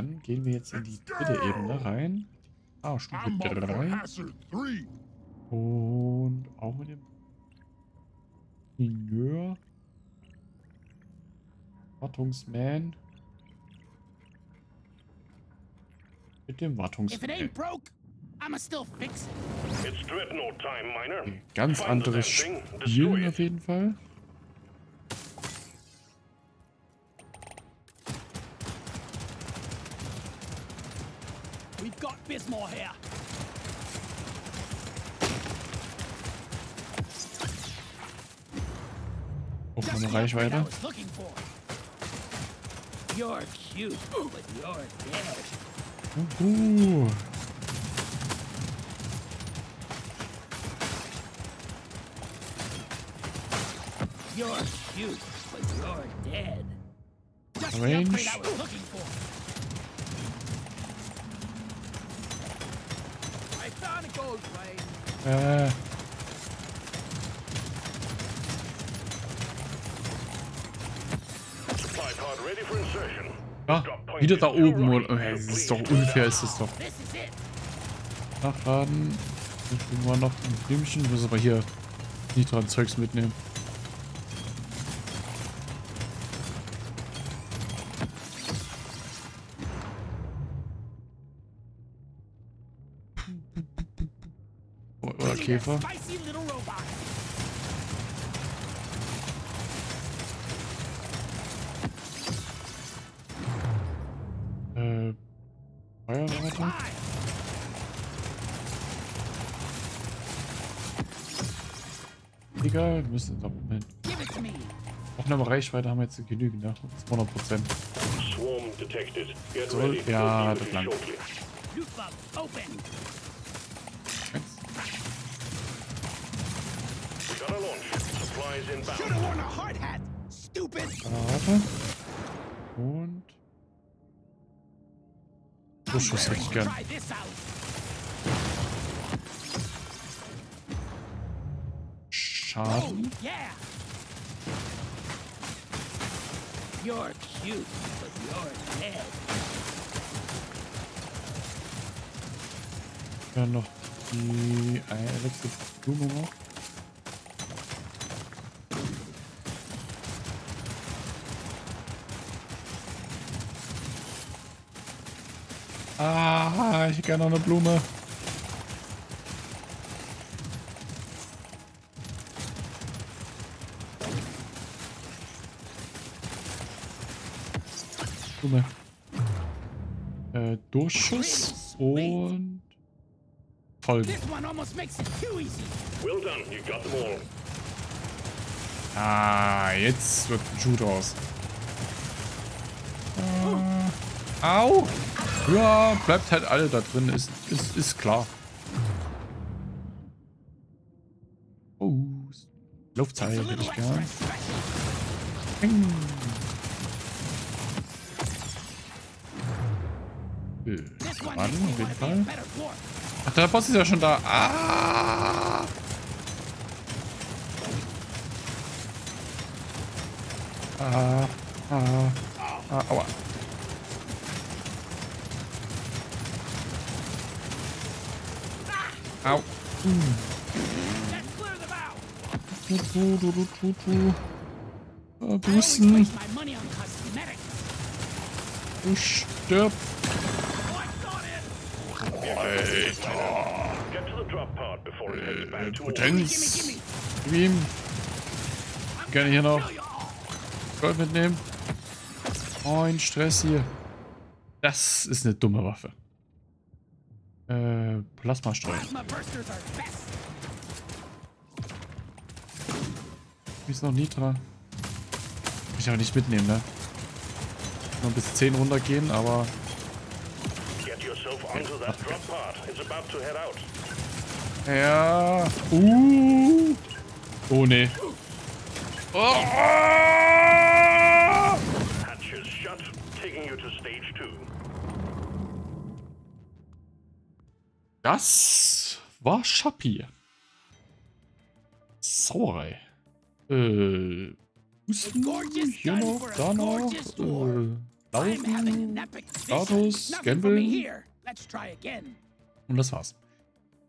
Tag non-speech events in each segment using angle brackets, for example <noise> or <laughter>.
Dann gehen wir jetzt in die dritte Ebene rein. Ah, Stufe I'm up for 3. hazard three. Und auch mit dem Ingenieur. Wartungsman. Mit dem Wartungsman. ain't broke, I'ma still fix it. It's Dreadnought time, Miner. Okay, Ganz anderes Spiel auf jeden Fall. Got Bismore here. Auch Just noch eine the upgrade I Reichweite. was looking for. You're cute, <gasps> but you're dead. Uhu. You're cute, but you're dead. Just the upgrade I was looking for. Äh. Wieder da oben. Äh, Das ist doch unfair, ist das doch. Nachladen. Jetzt kriegen wir noch ein Blümchen. Ich muss aber hier nicht dran Zeugs mitnehmen. Oder Käfer. Spicy little robot. Äh. Egal, wir müssen da oben hin. Give it to me. Auf einer Reichweite haben wir jetzt genügend, ne? 200 Prozent. Swarm detected. Get Soll- ready for ja, das lang. Supplies inbound. Should've worn a hard hat. Stupid. Warte. Und. Schuss hätte ich gern. Try this out. Schaden. Oh, yeah. You're cute, but you're dead. Dann noch die eine letzte Blume noch. Ah, ich hätte gerne noch eine Blume. Blume. Äh, Durchschuss und Folgen. Ah, jetzt wird ein Schuh draus. Äh, au! Ja, bleibt halt alle da drin, ist, ist, ist klar. Oh, Laufzeit hätte ich gern. Ping. Äh, Mann, auf jeden Fall. Ach, der Boss ist ja schon da. Ah! Ah, ah, ah, aua. I got it. Alter. Get to the drop pod before it heads Äh, back to Potenz. Gib ihm. I'm Gerne hier noch. Gold mitnehmen. Moin, Stress hier. Das ist eine dumme Waffe. Äh, Plasmastreu. Plasma best. Wie ist noch Nitra? Kann ich aber nicht mitnehmen, ne? Nur bis 10 runtergehen, aber. Get yourself onto that drop pod. It's about to head out. Ja. Uh. Oh, ne. Oh. Hatches Das war Schappi. Sauerei. Äh. Husten, hier noch, da noch. Äh, Laufen. an Status, again. Und das war's.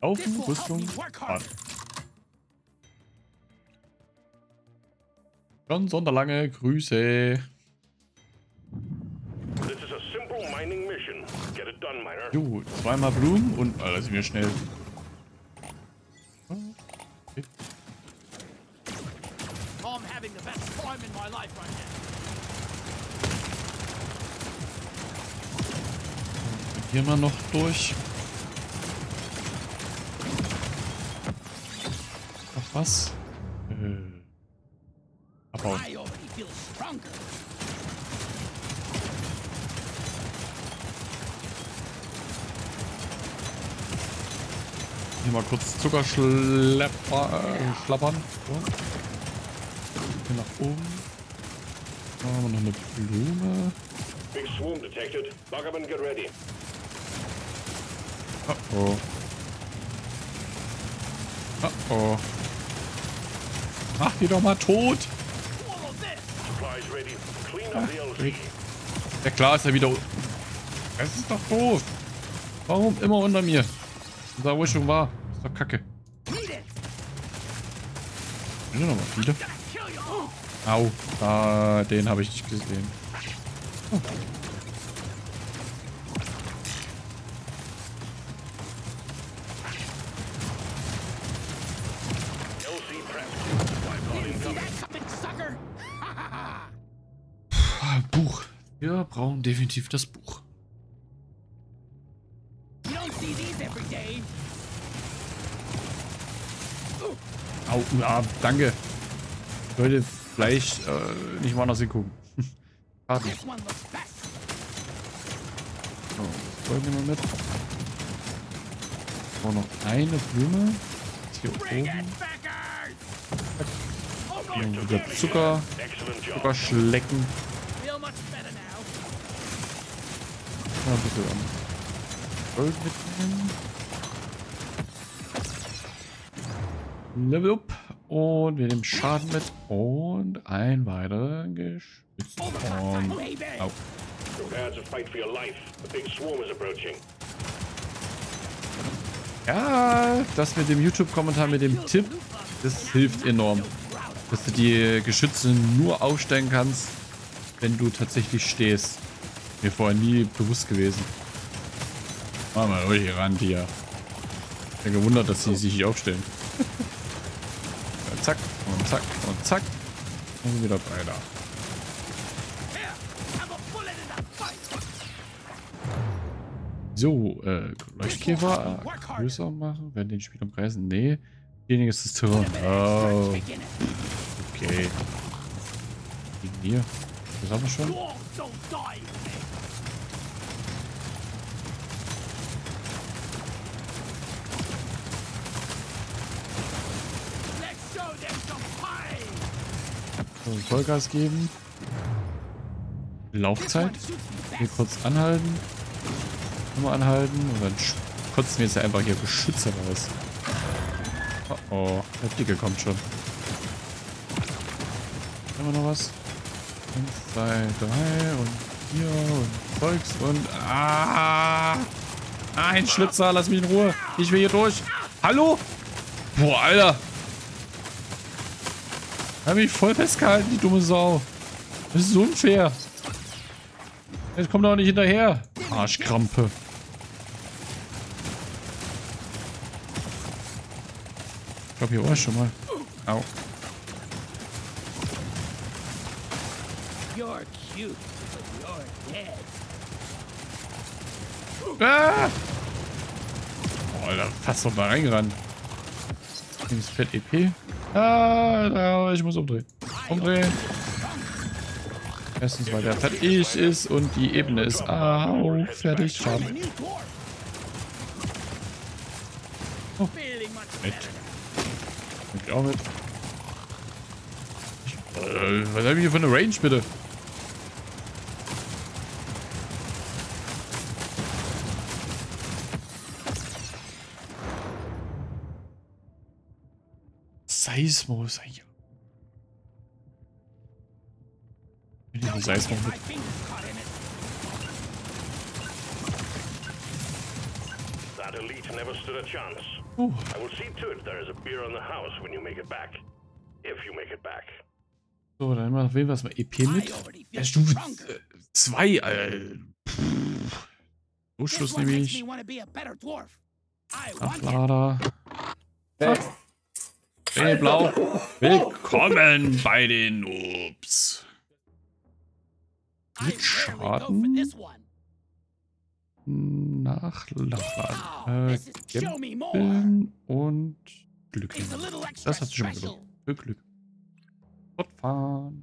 Laufen, Rüstung, harder. John Sonderlange, Grüße. Jo, zweimal Blumen und... Alter, sind wir schnell. Okay. Hier mal noch durch. Noch was? Äh. Abbauen. Hier mal kurz Zuckerschlepper, äh, schlappern. So. Hier nach oben. Da haben wir noch eine Blume. Big swarm detected. And get ready. Oh oh. Oh oh. Mach die doch mal tot. LZ. Ja klar ist er wieder... Es ist doch doof. Warum immer unter mir? Da wo ich schon war. Ist doch kacke. Sind noch mal viele? Au. Da, den habe ich nicht gesehen. Sucker? Ah, Buch. Wir brauchen definitiv das Buch. Au, ja, danke. Ich wollte vielleicht äh, nicht woanders hingucken. Karten. This one looks best. So, folgen wir mit. So, noch eine Blume. Ist hier oben. Oh, Hier Zucker. Excellent job. Zucker schlecken. Feel much better now. Mal ein bisschen am Gold mitnehmen. Level up. Und wir nehmen Schaden mit. Und ein weiterer geschützt. Und. Baby. Au. Prepare to fight for your life. A big swarm is approaching. Ja, das mit dem YouTube-Kommentar, mit dem Tipp, das hilft enorm. Dass du die Geschütze nur aufstellen kannst, wenn du tatsächlich stehst. Mir vorher nie bewusst gewesen. Mach mal ruhig hier ran, Tia. Ich bin gewundert, dass sie sich nicht aufstellen. Zack, und zack, und zack. Und wieder fight. So, äh, Leuchtkäfer größer machen, werden den Spiel umkreisen. Nee, derjenige ist das Tor. Oh, okay. Liegen hier. Das haben wir schon. So, Vollgas geben. Laufzeit. Hier kurz anhalten. Nochmal anhalten. Und dann kotzen wir jetzt einfach hier Geschütze raus. Oh oh, der Dicke kommt schon. Haben wir noch was? Eins, zwei, drei und hier und Zeugs und... Ah! Ein Schlitzer, lass mich in Ruhe. Ich will hier durch. Hallo? Boah, Alter. Hab mich voll festgehalten, die dumme Sau. Das ist unfair. Jetzt kommt er auch nicht hinterher. Arschkrampe. Ich glaube, hier war ich schon mal. Au. You're cute, but you're dead. Ah! Oh, Alter, fast noch mal reingerannt. Links Fett EP. Ah, ich muss umdrehen. Umdrehen. Erstens, weil der fertig ist und die Ebene ist auch fertig. Dwarf. Oh. Nimmt ich auch mit. Äh, was habe ich hier für eine Range, bitte? Seismus. Bin ich Seismus mit? That elite never stood a chance. Ooh. I will see to it there is a beer on the house when you make it back. If you make it back. So, dann machen wir was mal EP mit. Ja, Stufe 2, äh. Schluss nämlich. Ablader. Perfekt. Hey, blau. Willkommen bei den. I Mit Schaden. Nachladen. Äh. Gempeln und Glück. Das hat sich schon mal gelohnt. Für Glück. Fortfahren.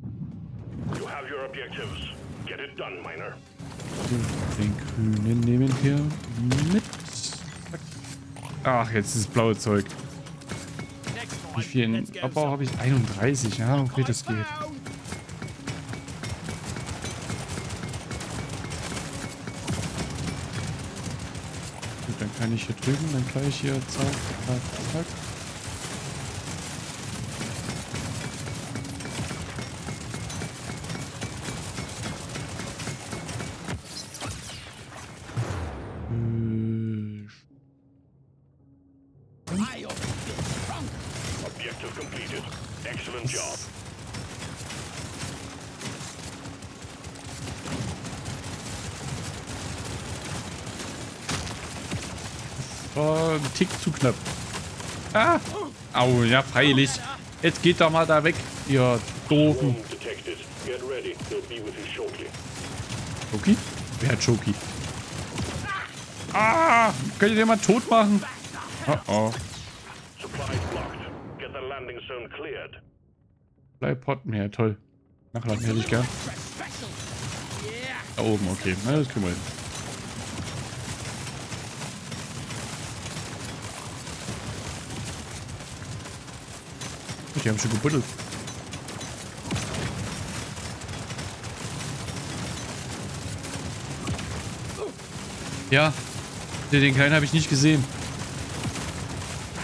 Den grünen nehmen wir mit. Ach, jetzt das blaue Zeug. Wie viel Abbau habe ich? 31. Ja, okay, das geht. Gut, dann kann ich hier drüben dann gleich hier zack, zack, zack. Tick zu knapp. Ah! Au, ja, freilich. Jetzt geht doch mal da weg, ihr doofen. Wound detected. Get ready. They'll be with you shortly. Choki? Wer hat Choki? Ah! Könnt ihr den mal tot machen? Oh oh. Supplies blocked. Get the landing zone cleared. Bleib Potten her, toll. Nachladen hätte ich gern. Da oben, okay. Na, das kriegen wir hin. Die haben schon gebuddelt. Ja, den kleinen habe ich nicht gesehen.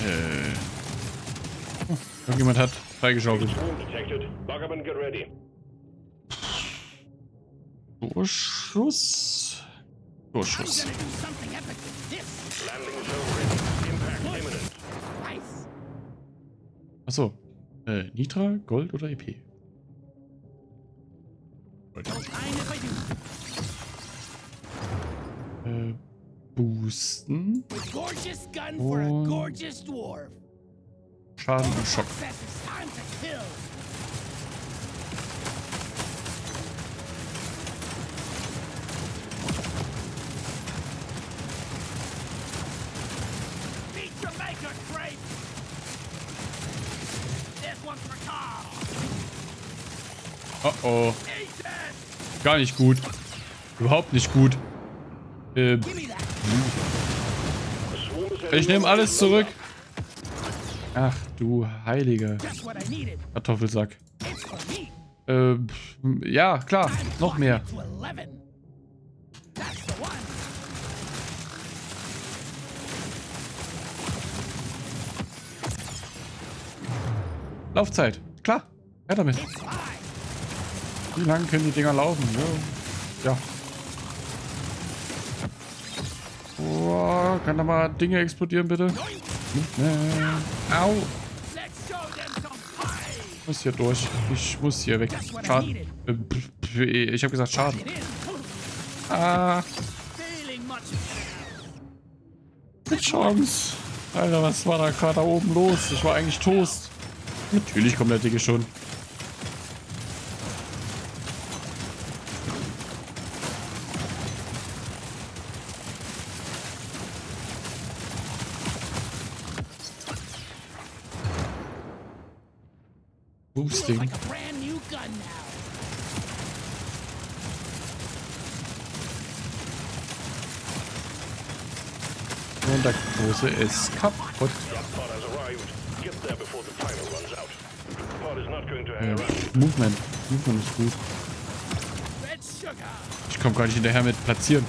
Äh. Oh, irgendjemand hat freigeschaukelt. Imminent. Nice. Achso. Äh, Nitra, Gold oder EP? Gold. Äh, boosten. A gorgeous gun for a Und- gorgeous dwarf. Schaden und Schock. Oh oh. Gar nicht gut. Überhaupt nicht gut. Äh, is ich nehme alles zurück. Ach du heiliger. Kartoffelsack. Äh, pf, ja, klar. Noch mehr. clocking it To 11. That's the one. Laufzeit. Klar. Ja, damit. Wie lange können die Dinger laufen? Ja. ja. Oh, kann da mal Dinge explodieren, bitte? Au. Them some pie. Ich muss hier durch. Ich muss hier weg. Schaden. Ich habe gesagt Schaden. Ah, mit Chance. Alter, was war da gerade da oben los? Ich war eigentlich Toast. Natürlich kommt der Dicke schon. Going to hang Ja. around. Movement. Movement ist gut. Ich komme gar nicht hinterher mit platzieren.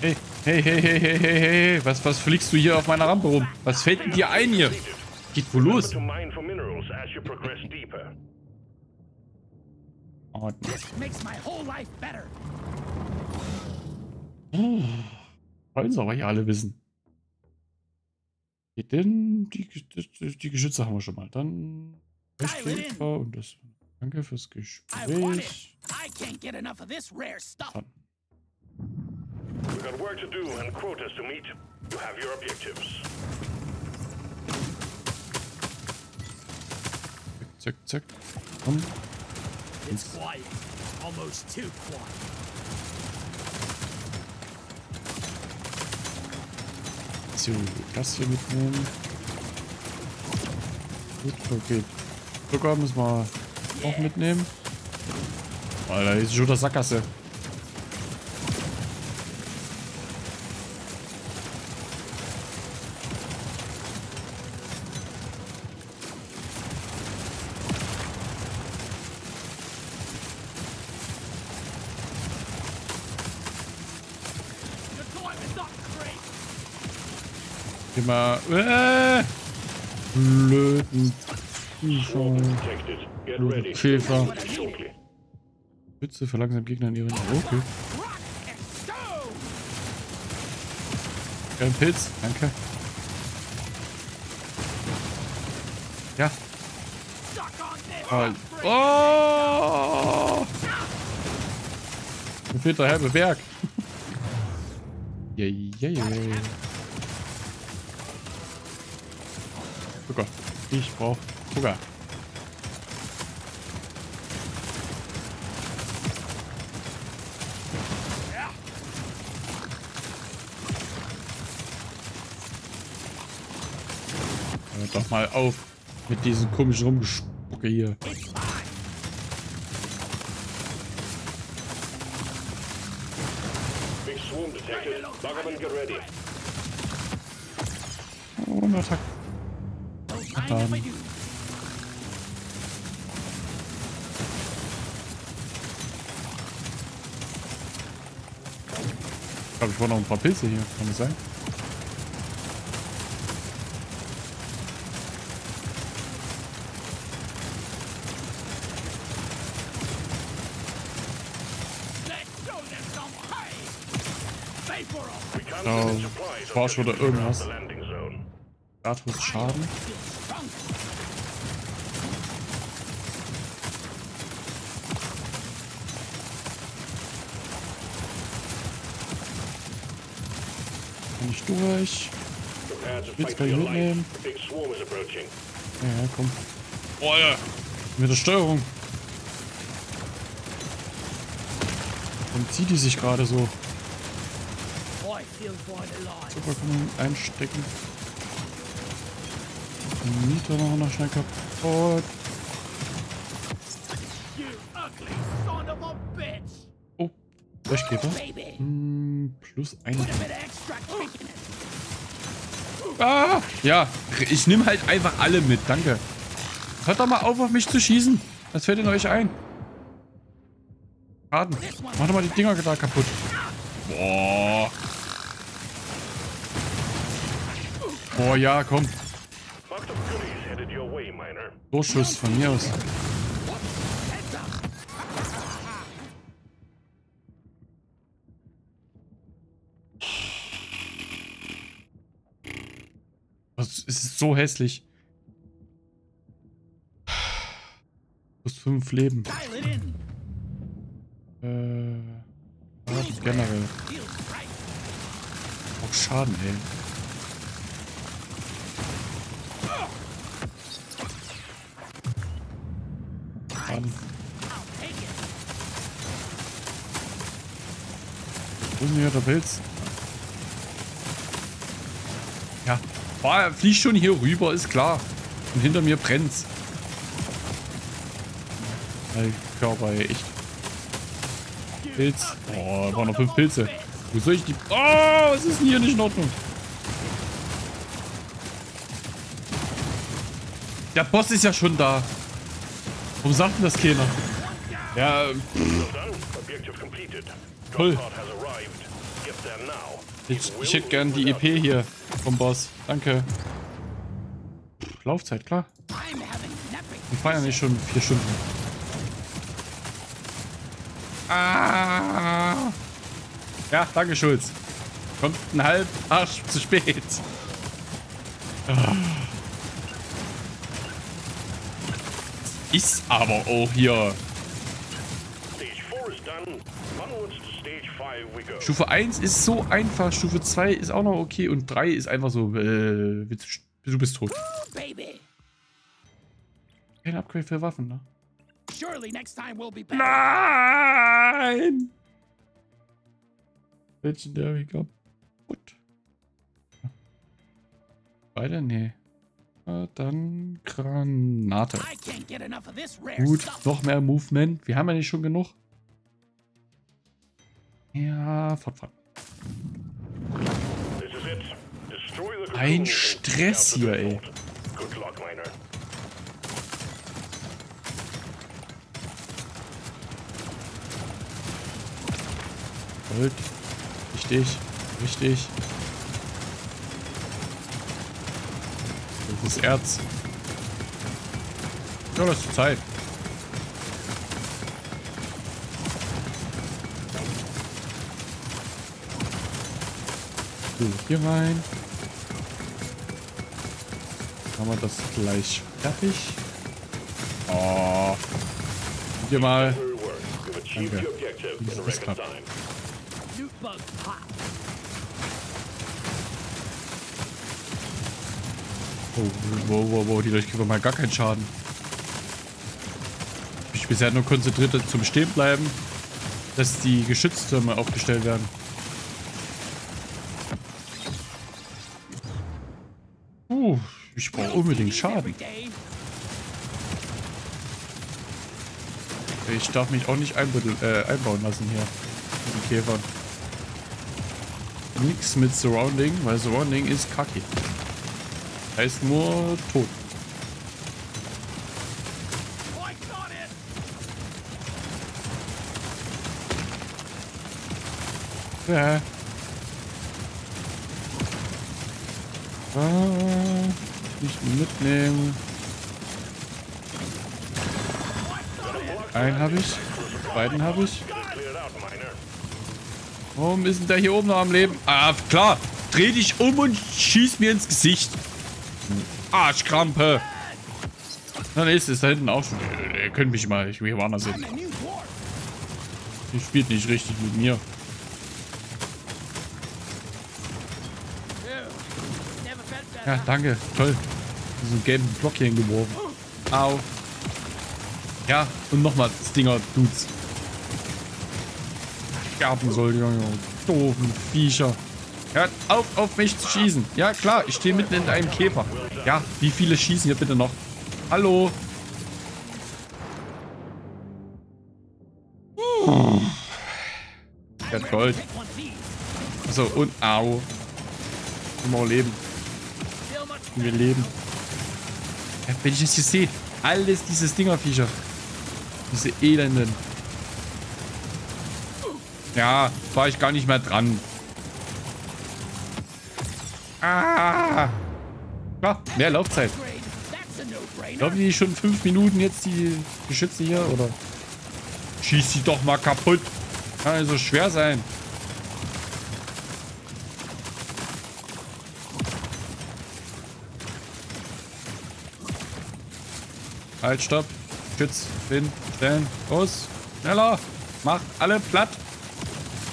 Hey, hey, hey, hey, hey, hey, hey, hey, was, was fliegst du hier auf meiner Rampe rum? Was fällt denn dir ein hier? Geht wohl los. deeper. Oh, wollen sie aber hier alle wissen. Geht denn die, die, die Geschütze haben wir schon mal. Dann und das. Danke fürs. Gespräch. I can't get enough of this rare stuff. Dann. We've got work to do and quotas to meet. You have your objectives. Zack, zack. Komm. It's quiet. Almost too quiet. So, das hier mitnehmen. Gut, okay. Zucker müssen wir auch mitnehmen. Alter, ist schon der Sackgasse. Your time is not great. Mal. Äh, blöden Blöden. Käfer. Spitze verlangsamt Gegner in ihren. Okay. Kein Pilz. Danke. Ja. Oh! Mir fehlt der halbe Berg. <laughs> Yay, yay, yay. Ich brauch Zucker. Hört doch mal auf mit diesem komischen Rumgespucke hier. Big swarm detected. Buggerman, get ready. Und Attack. Do. Ich glaube, ich brauche noch ein paar Pilze hier. Kann das sein? Let's show them some pay. Pay for 'em. We can't Oh, send in supplies war until schon you wieder clear out irgendwas. the landing zone. Status Schaden. Feel stronger. Kann ich durch. Jetzt your mitnehmen. Ja, ja, komm. Oh, ja. Mit der Steuerung. Und zieht die sich gerade so. Super kann man einstecken. Den Mieter noch, noch schnell kaputt. Oh, Leuchtkäfer. Baby. Plus ein. Ah, ja. Ich nehme halt einfach alle mit. Danke. Hört doch mal auf, auf mich zu schießen. Was fällt denn euch ein? Schaden. Mach doch mal die Dinger da kaputt. Boah. Boah, ja, komm. Torschuss von mir aus. So hässlich. Plus fünf Leben. Äh. Schaden generell. Auch Schaden, ey. Schaden. Wo ist denn hier der Pilz? Ja. Boah, fliegt schon hier rüber, ist klar. Und hinter mir brennt's. Mein Körper, ey, echt. Pilz. Oh, waren noch fünf Pilze. Wo soll ich die... Oh, was ist denn hier nicht in Ordnung? Der Boss ist ja schon da. Warum sagt denn das keiner? Ja. Toll. Ich, ich hätte gern die EP hier vom Boss. Danke. Laufzeit, klar. Wir feiern nicht schon vier Stunden. Ah. Ja, danke, Schulz. Kommt ein halb Arsch zu spät. Ah. Ist aber auch hier. Stage 4 is done. Onwards to stage 5 we go. Stufe 1 ist so einfach, Stufe 2 ist auch noch okay und 3 ist einfach so, äh, du bist tot. Kein Upgrade für Waffen, ne? Nein! Legendary kaputt. Weiter? Nee. Ah, Dann Granate. Gut, noch mehr Movement. Wir haben ja nicht schon genug. Ja, fortfahren. Ein Stress hier, ey. Gold. Richtig. Richtig. Das ist Erz. Ja, das ist Zeit. So, hier rein. Haben wir das gleich fertig. Oh. Hier mal. Danke. bug pop. Oh, wow, wow, wow, die Leuchtkäfer mal gar keinen Schaden. Ich bin bisher nur konzentriert zum Stehen bleiben, dass die Geschütztürme aufgestellt werden. Ich brauche unbedingt Schaden. Ich darf mich auch nicht einbuddeln, äh, einbauen lassen hier. mit Den Käfern. Nix mit Surrounding, weil Surrounding ist kacke. Heißt nur tot. Ja. Ah, nicht mitnehmen. Einen habe ich. Beiden habe ich. Warum ist denn der hier oben noch am Leben? Ah, klar. Dreh dich um und schieß mir ins Gesicht. Arschkrampe. Na, nee, ist es da hinten auch schon. Ihr könnt mich mal. Ich will hier woanders hin. Die spielt nicht richtig mit mir. Ja, danke. Toll. So einen gelben Block hier hingeworfen. Au. Ja, und nochmal Stinger, Dudes. Sterben soll, Junge. Doofen Viecher. Hört auf, auf mich zu schießen. Ja, klar, ich stehe mitten in einem Käfer. Ja, wie viele schießen hier bitte noch? Hallo? Ich hab Gold. Achso, und au. Immer leben. Much Wir leben. Ja, wenn ich das hier sehe, alles diese Stingerviecher. Diese elenden. Ja, war ich gar nicht mehr dran. Ah! Ja, mehr Laufzeit. Laufen die schon fünf Minuten jetzt, die Geschütze hier, oder? Schieß sie doch mal kaputt. Kann ja schwer sein. Halt, stopp. Schütz, hin, stellen, los. Schneller. Macht alle platt.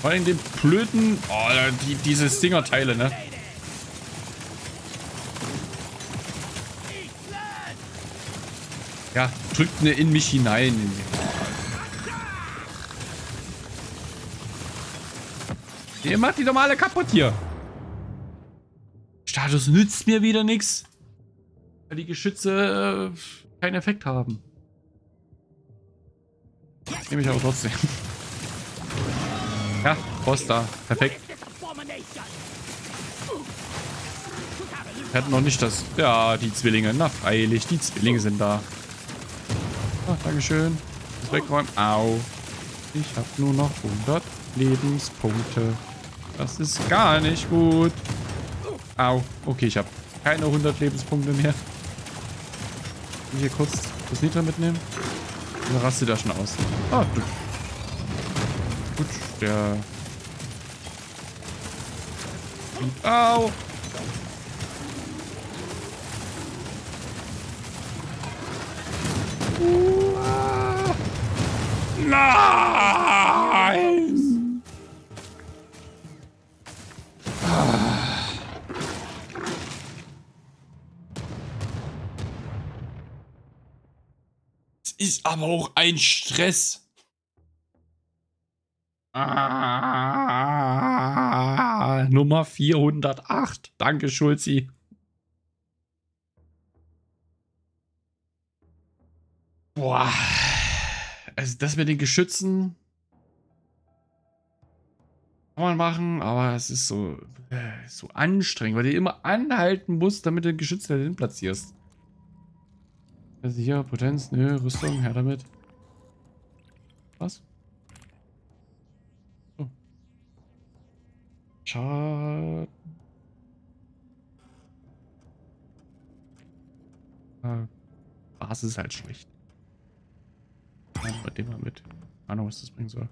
Vor allem den blöden... Oh, die, diese Stingerteile, ne? Ja, drückt ne in mich hinein. Ihr macht die doch mal alle kaputt hier. Status nützt mir wieder nichts. Die Geschütze äh, keinen Effekt haben. Nehme ich aber trotzdem. Ja, Boss da. Perfekt. Wir hatten noch nicht das... Ja, die Zwillinge. Na freilich, die Zwillinge sind da. Ah, Dankeschön. Das wegräumen. Au. Ich habe nur noch 100 Lebenspunkte. Das ist gar nicht gut. Au. Okay, ich habe keine 100 Lebenspunkte mehr. Hier kurz das Nitra mitnehmen. Dann rastet er schon aus. Ah, du. Gut, der... Au! Nein! Aber auch ein Stress. Ah, Nummer 408. Danke, Schulzi. Boah. Also das mit den Geschützen kann man machen, aber es ist so, äh, so anstrengend, weil du immer anhalten musst, damit du den Geschütz da hin platzierst. Also hier, Potenz, nö, Rüstung, her damit. Was? Oh. Schaden. Ah, Basis ist halt schlecht. Dem mal mit. Ahnung, was das bringen soll.